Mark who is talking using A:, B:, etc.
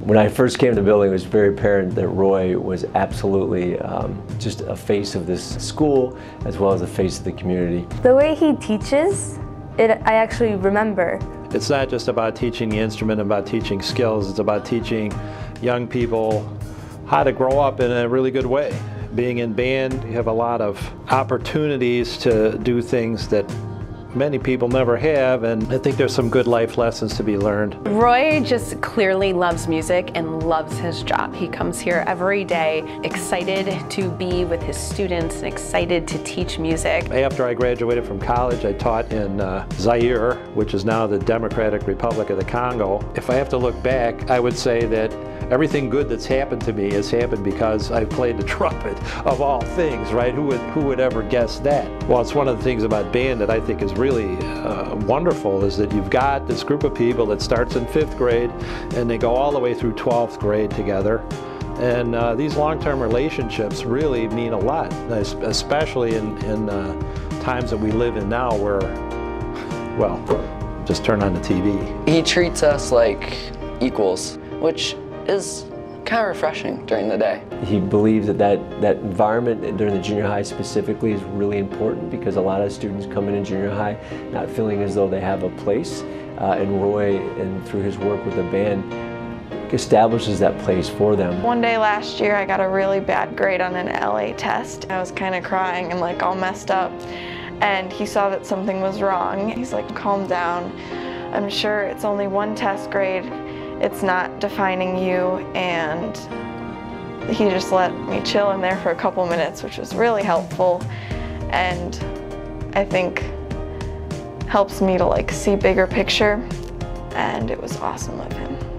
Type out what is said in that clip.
A: When I first came to the building, it was very apparent that Roy was absolutely um, just a face of this school as well as a face of the community.
B: The way he teaches, it, I actually remember.
C: It's not just about teaching the instrument, about teaching skills. It's about teaching young people how to grow up in a really good way. Being in band, you have a lot of opportunities to do things that many people never have, and I think there's some good life lessons to be learned.
D: Roy just clearly loves music and loves his job. He comes here every day excited to be with his students and excited to teach music.
C: After I graduated from college, I taught in uh, Zaire, which is now the Democratic Republic of the Congo. If I have to look back, I would say that everything good that's happened to me has happened because I've played the trumpet of all things, right? Who would, who would ever guess that? Well, it's one of the things about band that I think is really uh, wonderful is that you've got this group of people that starts in fifth grade and they go all the way through 12th grade together. And uh, these long-term relationships really mean a lot, especially in, in uh, times that we live in now where, well, just turn on the TV.
E: He treats us like equals, which is kind of refreshing during the day.
A: He believes that, that that environment during the junior high specifically is really important because a lot of students come in in junior high not feeling as though they have a place. Uh, and Roy, and through his work with the band, establishes that place for them.
F: One day last year I got a really bad grade on an LA test. I was kind of crying and like all messed up and he saw that something was wrong. He's like, calm down. I'm sure it's only one test grade it's not defining you and he just let me chill in there for a couple minutes which was really helpful and I think helps me to like see bigger picture and it was awesome of him.